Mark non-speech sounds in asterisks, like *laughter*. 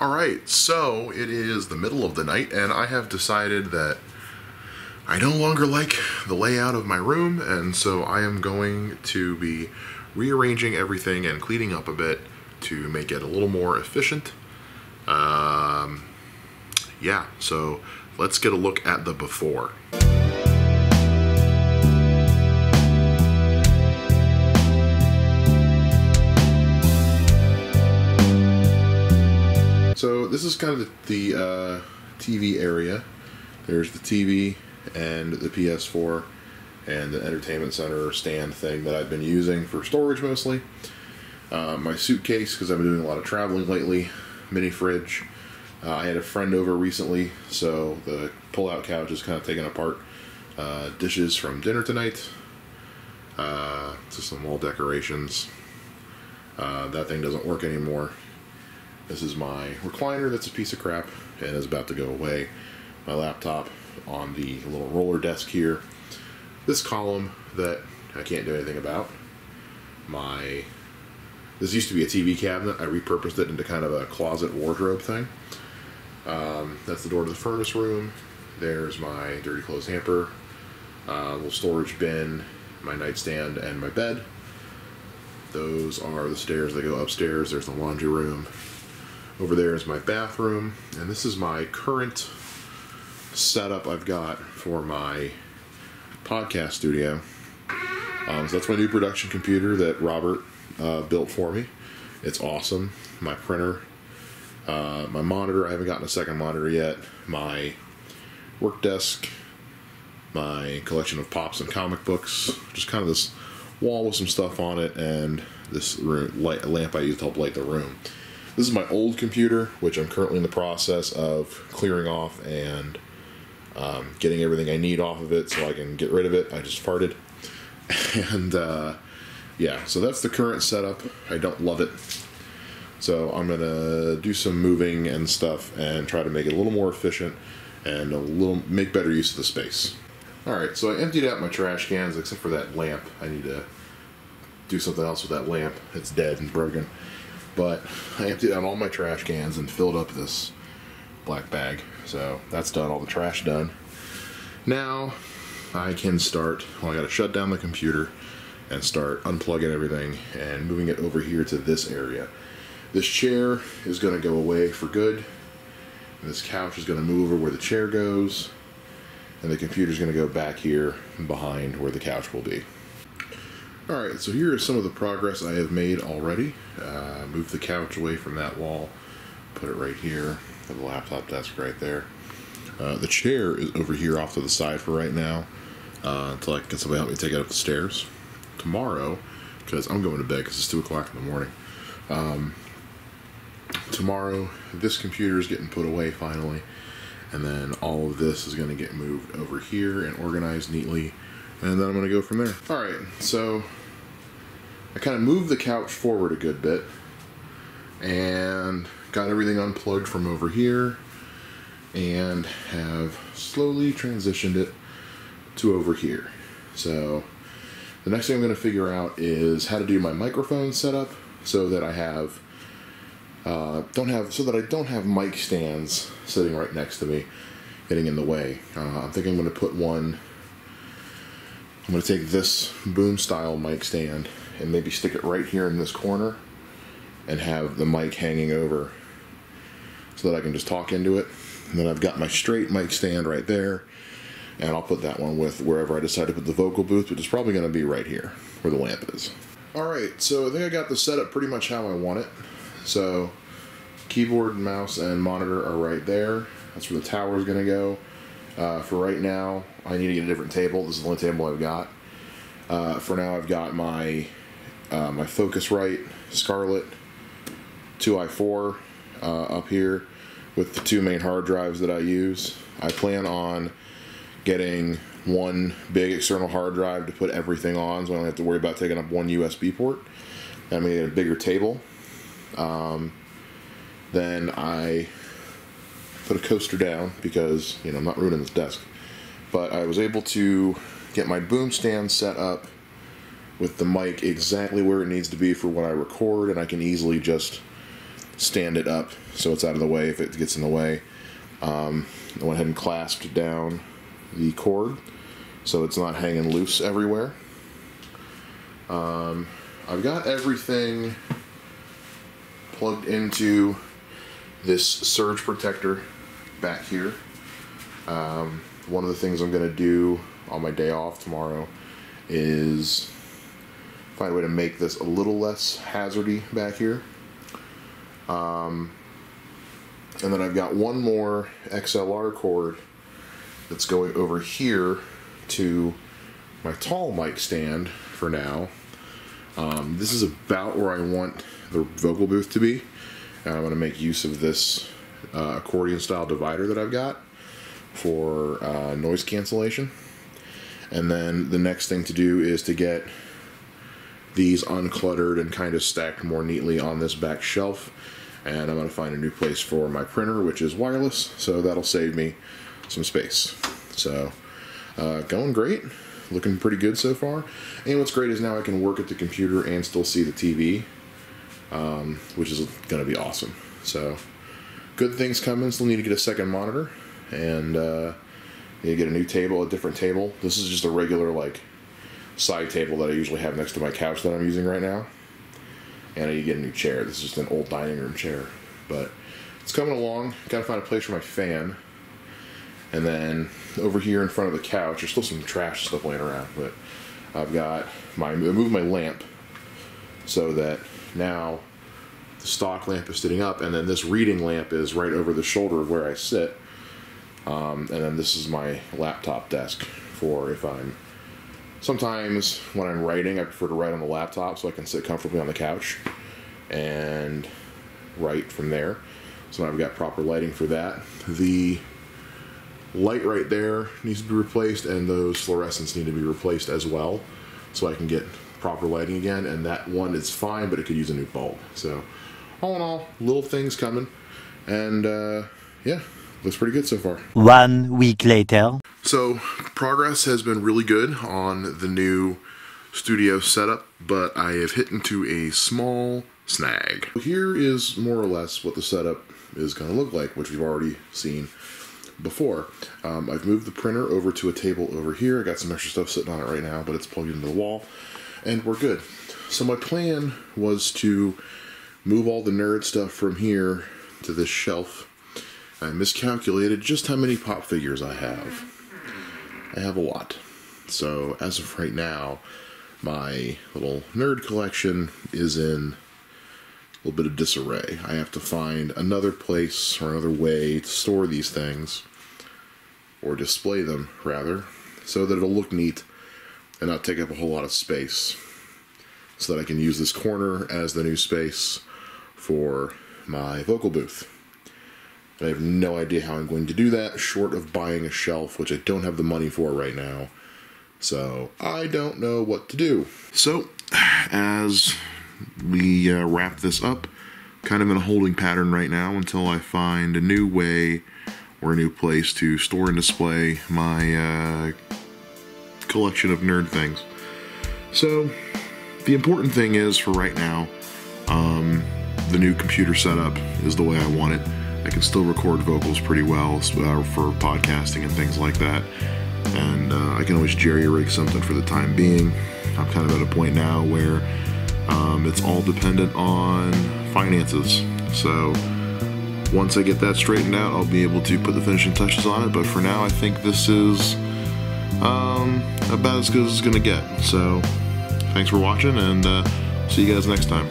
All right, so it is the middle of the night, and I have decided that I no longer like the layout of my room, and so I am going to be rearranging everything and cleaning up a bit to make it a little more efficient. Um, yeah, so let's get a look at the before. This is kind of the, the uh, TV area. There's the TV and the PS4 and the entertainment center stand thing that I've been using for storage mostly. Uh, my suitcase, because I've been doing a lot of traveling lately. Mini fridge. Uh, I had a friend over recently, so the pull-out couch is kind of taken apart. Uh, dishes from dinner tonight. Uh, just some wall decorations. Uh, that thing doesn't work anymore. This is my recliner that's a piece of crap and is about to go away. My laptop on the little roller desk here. This column that I can't do anything about. My this used to be a TV cabinet. I repurposed it into kind of a closet wardrobe thing. Um, that's the door to the furnace room. There's my dirty clothes hamper, uh, little storage bin, my nightstand, and my bed. Those are the stairs that go upstairs. There's the laundry room. Over there is my bathroom, and this is my current setup I've got for my podcast studio. Um, so that's my new production computer that Robert uh, built for me. It's awesome. My printer, uh, my monitor. I haven't gotten a second monitor yet. My work desk, my collection of pops and comic books. Just kind of this wall with some stuff on it, and this room, light, lamp I use to help light the room. This is my old computer, which I'm currently in the process of clearing off and um, getting everything I need off of it so I can get rid of it. I just farted. *laughs* And uh, yeah, so that's the current setup. I don't love it. So I'm going to do some moving and stuff and try to make it a little more efficient and a little make better use of the space. All right, so I emptied out my trash cans except for that lamp. I need to do something else with that lamp. It's dead and broken. But I emptied out all my trash cans and filled up this black bag. So that's done, all the trash done. Now I can start, well, I gotta shut down the computer and start unplugging everything and moving it over here to this area. This chair is gonna go away for good. This couch is gonna move over where the chair goes. And the computer's gonna go back here behind where the couch will be. Alright, so here is some of the progress I have made already. Uh, move the couch away from that wall, put it right here, the laptop desk right there. Uh, the chair is over here off to the side for right now uh, until I can get somebody help me take it up the stairs. Tomorrow, because I'm going to bed because it's 2 o'clock in the morning. Um, tomorrow, this computer is getting put away finally, and then all of this is going to get moved over here and organized neatly, and then I'm going to go from there. Alright, so I kind of moved the couch forward a good bit and got everything unplugged from over here and have slowly transitioned it to over here. So the next thing I'm going to figure out is how to do my microphone setup so that I have uh, don't have so that I don't have mic stands sitting right next to me getting in the way. Uh, I'm thinking I'm going to put one. I'm going to take this boom style mic stand and maybe stick it right here in this corner and have the mic hanging over so that I can just talk into it. And then I've got my straight mic stand right there, and I'll put that one with wherever I decide to put the vocal booth, which is probably going to be right here where the lamp is. Alright, so I think I got the setup pretty much how I want it. So, keyboard, mouse, and monitor are right there. That's where the tower is going to go. Uh, for right now, I need to get a different table. This is the only table I've got. Uh, for now, I've got my uh, my Focusrite Scarlett 2i4 uh, up here with the two main hard drives that I use. I plan on getting one big external hard drive to put everything on so I don't have to worry about taking up one USB port. That made a bigger table. Um, then I put a coaster down because, you know, I'm not ruining this desk. But I was able to get my boom stand set up with the mic exactly where it needs to be for what I record, and I can easily just stand it up so it's out of the way if it gets in the way. Um, I went ahead and clasped down the cord so it's not hanging loose everywhere. Um, I've got everything plugged into this surge protector back here. Um, one of the things I'm going to do on my day off tomorrow is find a way to make this a little less hazardy back here. Um, and then I've got one more XLR cord that's going over here to my tall mic stand for now. Um, this is about where I want the vocal booth to be. And I'm going to make use of this uh, accordion style divider that I've got for uh, noise cancellation. And then the next thing to do is to get these uncluttered and kind of stacked more neatly on this back shelf. And I'm going to find a new place for my printer, which is wireless, so that'll save me some space. So, uh, going great. Looking pretty good so far. And what's great is now I can work at the computer and still see the TV, um, which is going to be awesome. So, good things coming. Still need to get a second monitor and uh, you get a new table, a different table. This is just a regular like side table that I usually have next to my couch that I'm using right now. And I need to get a new chair. This is just an old dining room chair, but it's coming along. Got to find a place for my fan. And then over here in front of the couch, there's still some trash stuff laying around, but I've got my I moved my lamp so that now the stock lamp is sitting up, and then this reading lamp is right over the shoulder of where I sit. Um, and then this is my laptop desk for if I'm sometimes when I'm writing, I prefer to write on the laptop so I can sit comfortably on the couch and write from there. So I've got proper lighting for that. The light right there needs to be replaced, and those fluorescents need to be replaced as well, so I can get proper lighting again. And that one is fine, but it could use a new bulb. So, all in all, little things coming, and uh, yeah, looks pretty good so far. One week later. So, progress has been really good on the new studio setup, but I have hit into a small snag. Here is more or less what the setup is going to look like, which we've already seen before. Um, I've moved the printer over to a table over here. I got some extra stuff sitting on it right now, but it's plugged into the wall, and we're good. So my plan was to move all the nerd stuff from here to this shelf. I miscalculated just how many pop figures I have. I have a lot. So as of right now, my little nerd collection is in a little bit of disarray. I have to find another place or another way to store these things, or display them rather, so that it'll look neat and not take up a whole lot of space. So that I can use this corner as the new space for my vocal booth. I have no idea how I'm going to do that, short of buying a shelf, which I don't have the money for right now. So I don't know what to do. So, as we uh, wrap this up, kind of in a holding pattern right now until I find a new way or a new place to store and display my uh, collection of nerd things. So, the important thing is for right now, um, the new computer setup is the way I want it. I can still record vocals pretty well uh, for podcasting and things like that. And uh, I can always jerry rig something for the time being. I'm kind of at a point now where um, it's all dependent on finances. So once I get that straightened out, I'll be able to put the finishing touches on it. But for now, I think this is um, about as good as it's going to get. So thanks for watching, and uh, see you guys next time.